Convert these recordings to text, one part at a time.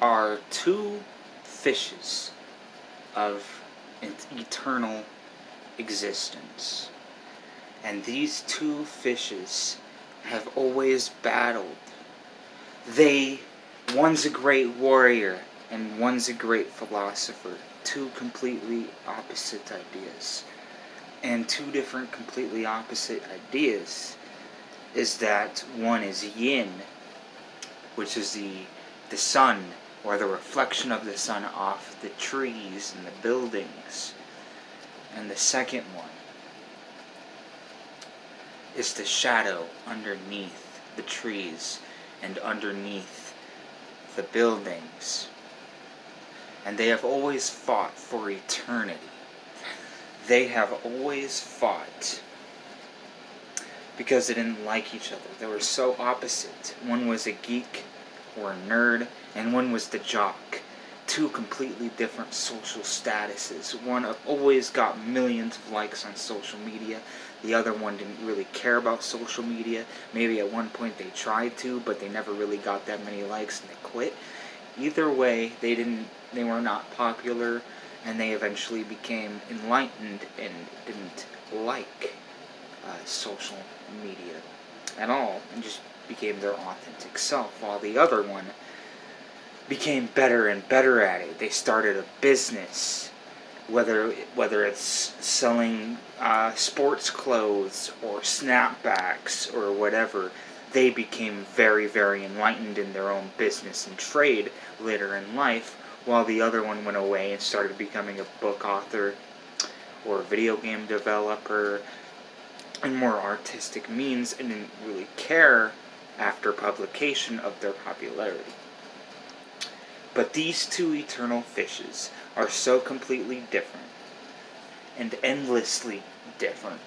are two fishes of eternal existence. And these two fishes have always battled. They, one's a great warrior and one's a great philosopher. Two completely opposite ideas. And two different completely opposite ideas is that one is yin, which is the the sun or the reflection of the sun off the trees and the buildings. And the second one is the shadow underneath the trees and underneath the buildings. And they have always fought for eternity. They have always fought because they didn't like each other. They were so opposite. One was a geek or a nerd, and one was the jock. Two completely different social statuses. One always got millions of likes on social media. The other one didn't really care about social media. Maybe at one point they tried to, but they never really got that many likes and they quit. Either way, they didn't they were not popular and they eventually became enlightened and didn't like uh, social media at all and just became their authentic self, while the other one became better and better at it. They started a business, whether whether it's selling uh, sports clothes or snapbacks or whatever. They became very, very enlightened in their own business and trade later in life, while the other one went away and started becoming a book author or a video game developer and more artistic means and didn't really care after publication of their popularity. But these two eternal fishes are so completely different and endlessly different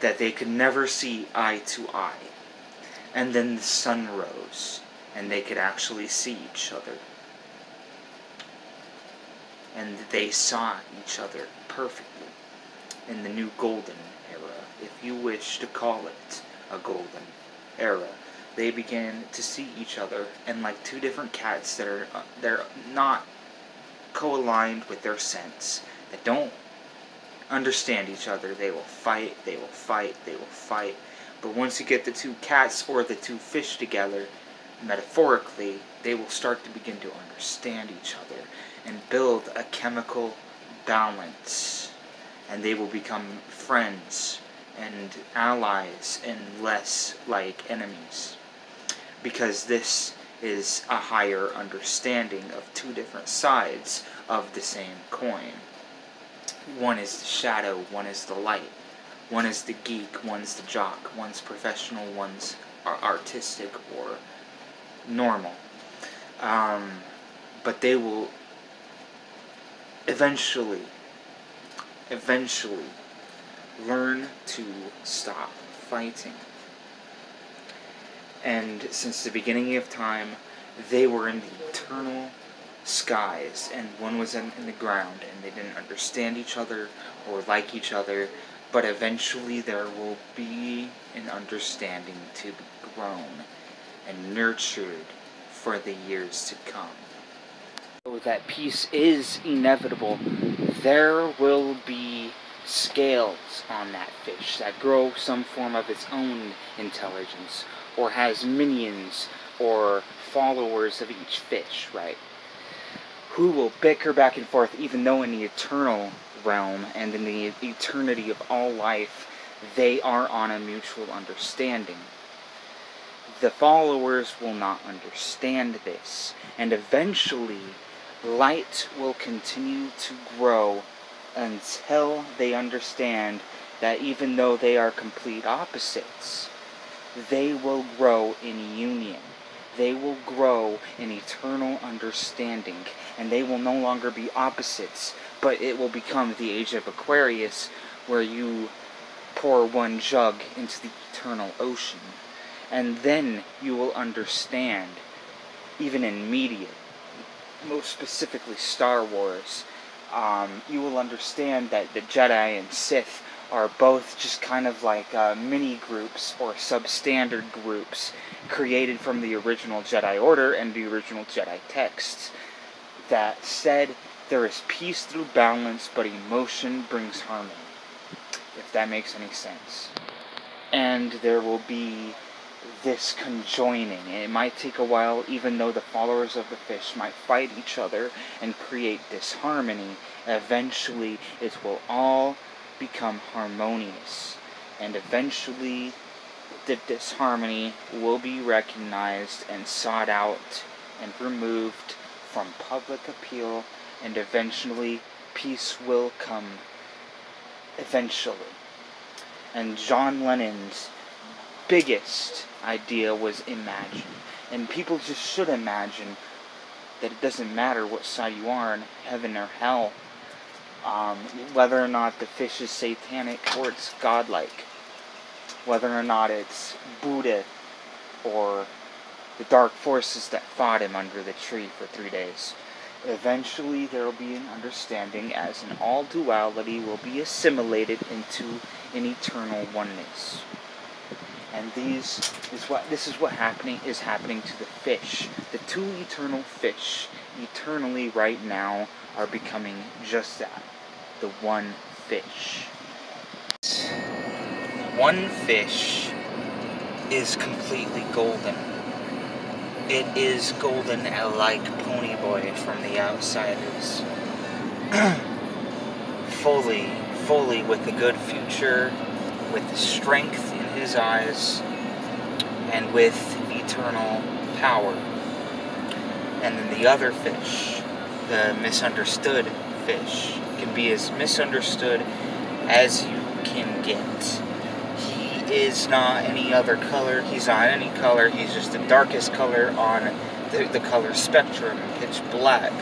that they could never see eye to eye. And then the sun rose and they could actually see each other. And they saw each other perfectly in the new golden era, if you wish to call it a golden era they begin to see each other and like two different cats that are uh, they're not co-aligned with their sense that don't understand each other. They will fight they will fight they will fight. But once you get the two cats or the two fish together metaphorically they will start to begin to understand each other and build a chemical balance. And they will become friends and allies and less like enemies because this is a higher understanding of two different sides of the same coin. One is the shadow, one is the light. One is the geek, one's the jock, one's professional, one's artistic or normal. Um, but they will eventually, eventually learn to stop fighting and since the beginning of time, they were in the eternal skies, and one was in, in, the ground, and they didn't understand each other or like each other, but eventually there will be an understanding to be grown and nurtured for the years to come. So that peace is inevitable, there will be scales on that fish that grow some form of its own intelligence or has minions or followers of each fish, right? Who will bicker back and forth even though in the eternal realm and in the eternity of all life they are on a mutual understanding. The followers will not understand this, and eventually light will continue to grow until they understand that even though they are complete opposites, they will grow in union. They will grow in eternal understanding, and they will no longer be opposites, but it will become the age of Aquarius, where you pour one jug into the eternal ocean. And then you will understand, even in media, most specifically Star Wars, um, you will understand that the Jedi and Sith are both just kind of like uh, mini groups or substandard groups created from the original Jedi Order and the original Jedi texts. that said there is peace through balance, but emotion brings harmony. If that makes any sense. And there will be this conjoining. It might take a while, even though the followers of the fish might fight each other and create disharmony. Eventually, it will all become harmonious. And eventually, the disharmony will be recognized and sought out and removed from public appeal, and eventually, peace will come. Eventually. And John Lennon's biggest idea was imagine. And people just should imagine that it doesn't matter what side you are in heaven or hell, um, whether or not the fish is satanic or it's godlike, whether or not it's Buddha or the dark forces that fought him under the tree for three days. Eventually, there will be an understanding as an all duality will be assimilated into an eternal oneness and these is what this is what happening is happening to the fish. The two eternal fish, eternally right now, are becoming just that, the one fish. One fish is completely golden. It is golden like Ponyboy from the outsiders. fully, fully with a good future, with the strength in his eyes and with eternal power. And then the other fish, the misunderstood fish, can be as misunderstood as you can get. He is not any other color, he's not any color, he's just the darkest color on the, the color spectrum, pitch black.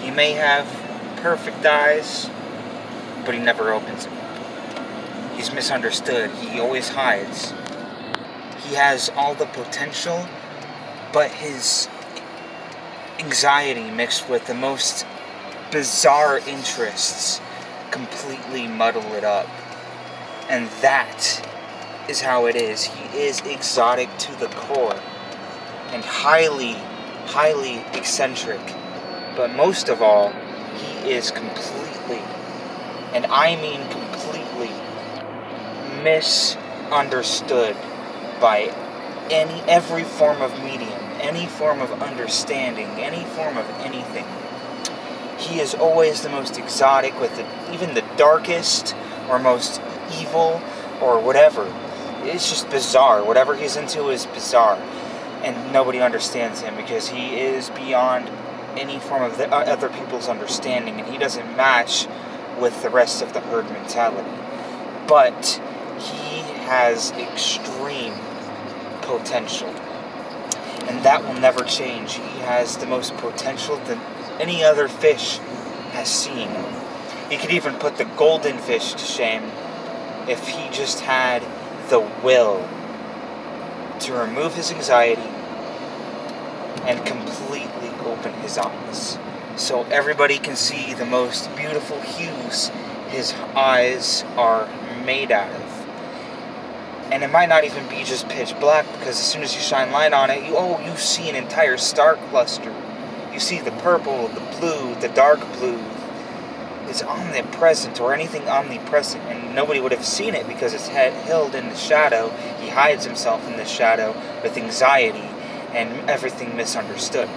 He may have perfect eyes, but he never opens them. He's misunderstood. He always hides. He has all the potential, but his anxiety mixed with the most bizarre interests completely muddle it up. And that is how it is. He is exotic to the core and highly, highly eccentric. But most of all, he is completely, and I mean completely, misunderstood by any every form of medium, any form of understanding, any form of anything. He is always the most exotic with the, even the darkest or most evil or whatever. It's just bizarre. Whatever he's into is bizarre. And nobody understands him because he is beyond any form of the, uh, other people's understanding and he doesn't match with the rest of the herd mentality. But he has extreme potential. And that will never change. He has the most potential that any other fish has seen. He could even put the golden fish to shame if he just had the will to remove his anxiety and completely open his eyes so everybody can see the most beautiful hues his eyes are made out of and it might not even be just pitch black because as soon as you shine light on it, you oh you see an entire star cluster. You see the purple, the blue, the dark blue. It's omnipresent or anything omnipresent, and nobody would have seen it because it's held in the shadow. He hides himself in the shadow with anxiety and everything misunderstood.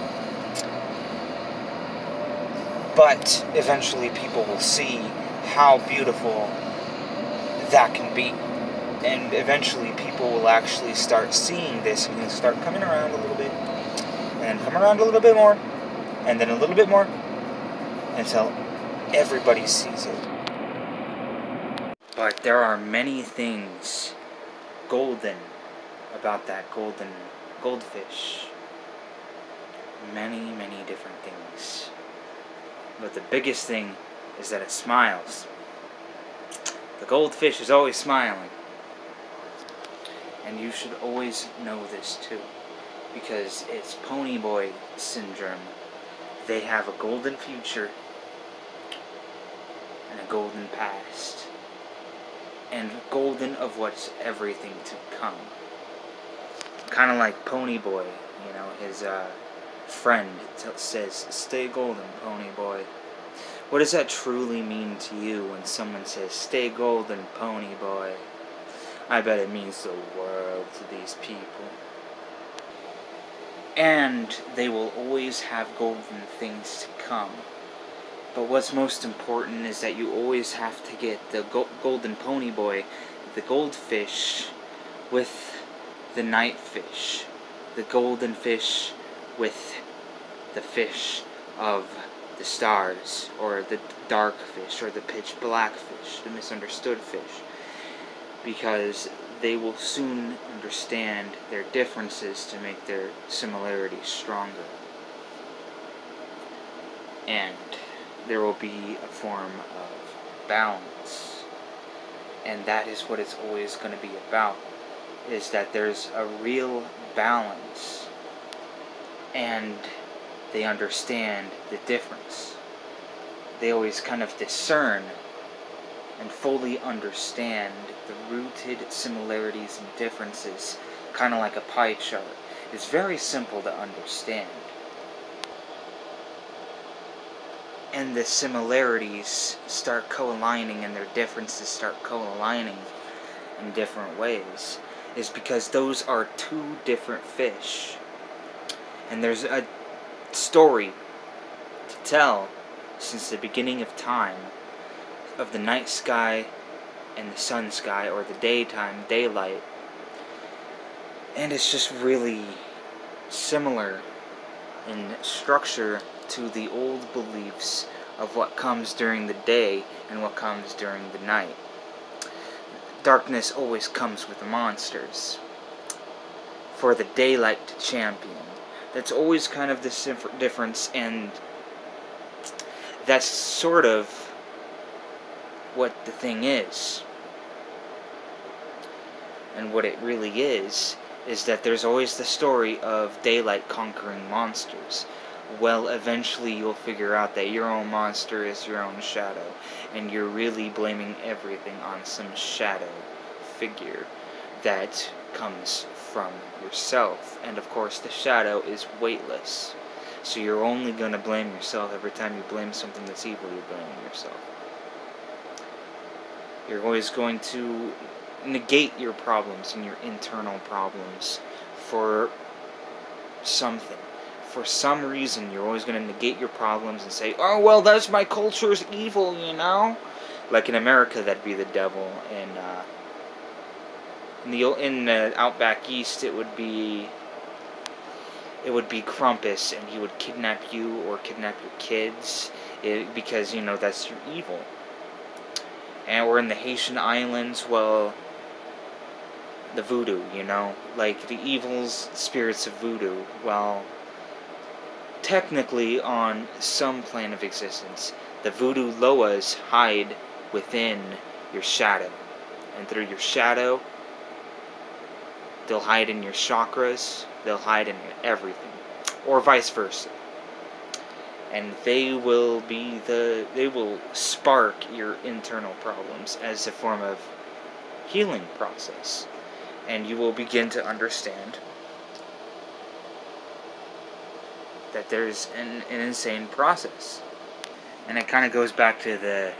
But eventually, people will see how beautiful that can be and eventually people will actually start seeing this and start coming around a little bit and come around a little bit more and then a little bit more until everybody sees it but there are many things golden about that golden goldfish many many different things but the biggest thing is that it smiles the goldfish is always smiling and you should always know this too. Because it's Ponyboy syndrome. They have a golden future and a golden past. And golden of what's everything to come. Kind of like Ponyboy, you know, his uh, friend says, Stay golden, Ponyboy. What does that truly mean to you when someone says, Stay golden, Ponyboy? I bet it means the world to these people. And they will always have golden things to come. But what's most important is that you always have to get the go golden Ponyboy, the goldfish, with the night fish, the golden fish with the fish of the stars, or the dark fish, or the pitch black fish, the misunderstood fish. Because they will soon understand their differences to make their similarities stronger. And there will be a form of balance. And that is what it's always going to be about. Is that there's a real balance. And they understand the difference. They always kind of discern and fully understand the rooted similarities and differences, kind of like a pie chart. It's very simple to understand. And the similarities start co-aligning and their differences start co-aligning in different ways is because those are two different fish. And there's a story to tell since the beginning of time of the night sky and the sun sky or the daytime daylight. And it's just really similar in structure to the old beliefs of what comes during the day and what comes during the night. Darkness always comes with the monsters. For the daylight to champion. That's always kind of the difference, and that's sort of what the thing is. And what it really is, is that there's always the story of daylight conquering monsters. Well, eventually you'll figure out that your own monster is your own shadow, and you're really blaming everything on some shadow figure that comes from yourself. And of course, the shadow is weightless. So you're only going to blame yourself every time you blame something that's evil, you're blaming yourself. You're always going to negate your problems and your internal problems for something. For some reason, you're always going to negate your problems and say, oh, well, that's my culture's evil, you know? Like in America, that'd be the devil. In, uh, in the in the outback east, it would be it would be Krampus, and he would kidnap you or kidnap your kids, it, because you know that's your evil. And we're in the Haitian Islands, well, the voodoo, you know, like the evils, spirits of voodoo. Well, technically, on some plane of existence, the voodoo loas hide within your shadow, and through your shadow, They'll hide in your chakras, they'll hide in everything, or vice versa. And they will be the, they will spark your internal problems as a form of healing process. And you will begin to understand that there's an, an insane process. And it kind of goes back to the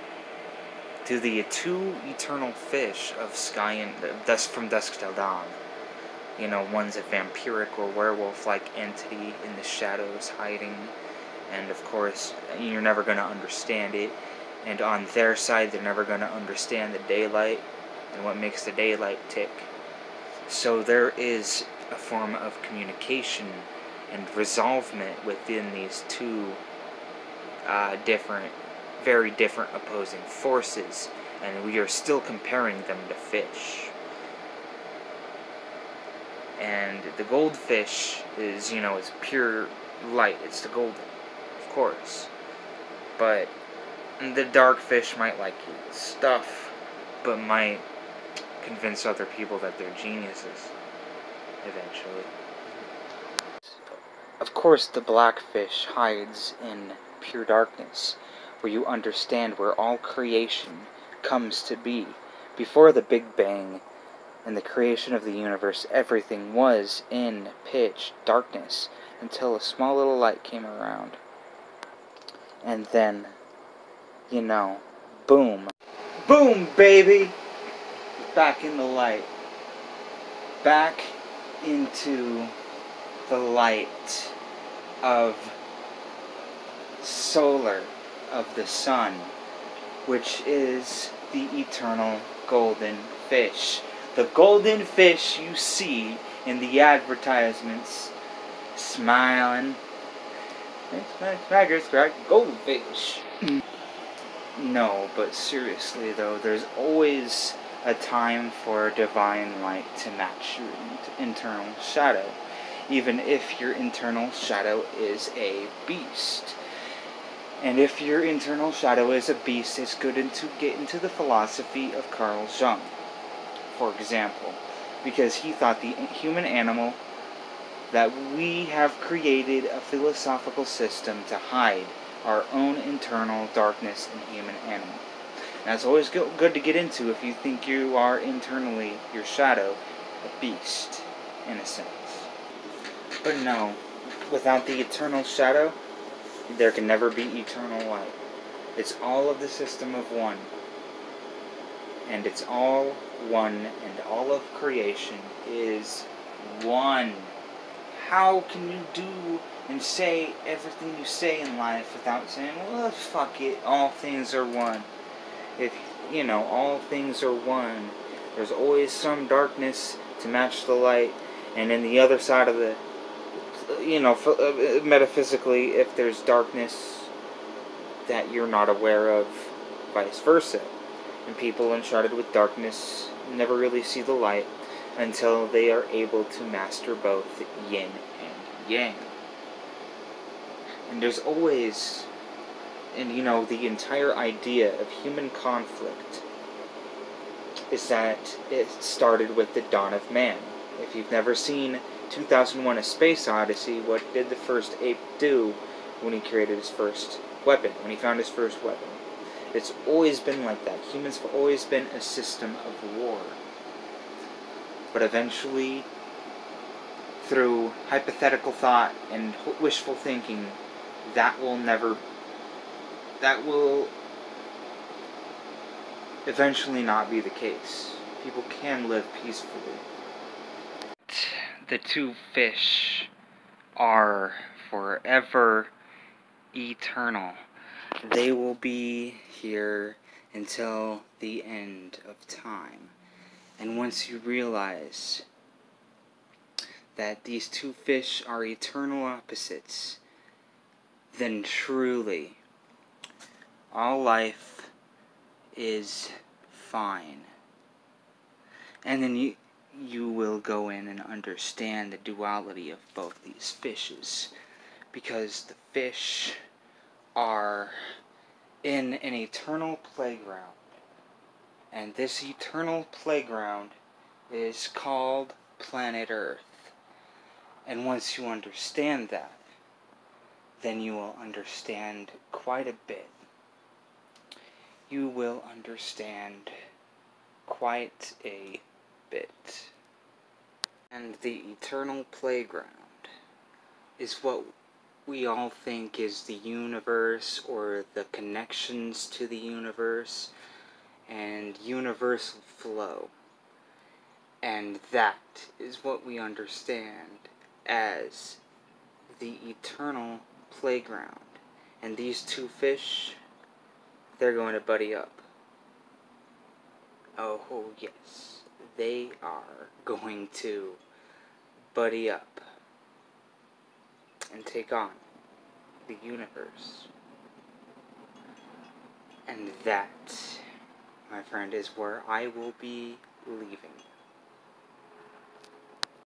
to the two eternal fish of sky and dusk from dusk till dawn you know, one's a vampiric or werewolf-like entity in the shadows hiding, and of course, you're never going to understand it, and on their side, they're never going to understand the daylight and what makes the daylight tick. So there is a form of communication and resolvement within these two uh, different, very different opposing forces, and we are still comparing them to fish and the goldfish is, you know, is pure light. It's the golden, course. But the dark fish might like stuff, but might convince other people that they're geniuses eventually. Of course, the black fish hides in pure darkness, where you understand where all creation comes to be. Before the Big Bang, and the creation of the universe, everything was in pitch darkness. until a small little light came around. And then, you know, boom. Boom, baby! Back in the light. Back into the light of solar of the sun, which is the eternal golden fish. The golden fish you see in the advertisements, smiling. Tigers crack goldfish. no, but seriously though, there's always a time for divine light to match your internal shadow, even if your internal shadow is a beast. And if your internal shadow is a beast, it's good to get into the philosophy of Carl Jung, for example, because he thought the human animal that we have created a philosophical system to hide our own internal darkness in human animal. And that's always good to get into if you think you are internally your shadow, a beast, in a sense. But no, without the eternal shadow, there can never be eternal light. It's all of the system of one. And it's all one, and all of creation is one. How can you do and say everything you say in life without saying, well, fuck it, all things are one? If, you know, all things are one, there's always some darkness to match the light, and in the other side of the you know, uh, metaphysically, if there's darkness that you're not aware of, vice versa. And people uncharted with darkness never really see the light until they are able to master both yin and yang. And there's always, and you know, the entire idea of human conflict is that it started with the dawn of man. If you've never seen 2001 A Space Odyssey, what did the first ape do when he created his first weapon, when he found his first weapon? It's always been like that. Humans have always been a system of war. But eventually, through hypothetical thought and wishful thinking, that will never. That will eventually not be the case. People can live peacefully the two fish are forever eternal. They will be here until the end of time. And once you realize that these two fish are eternal opposites, then truly all life is fine. And then you you will go in and understand the duality of both these fishes because the fish are in an eternal playground and this eternal playground is called planet earth. And once you understand that then you will understand quite a bit. You will understand quite a bit. And the eternal playground is what we all think is the universe or the connections to the universe and universal flow. And that is what we understand as the eternal playground. And these two fish, they're going to buddy up. Oh, yes they are going to buddy up and take on the universe. And that, my friend, is where I will be leaving.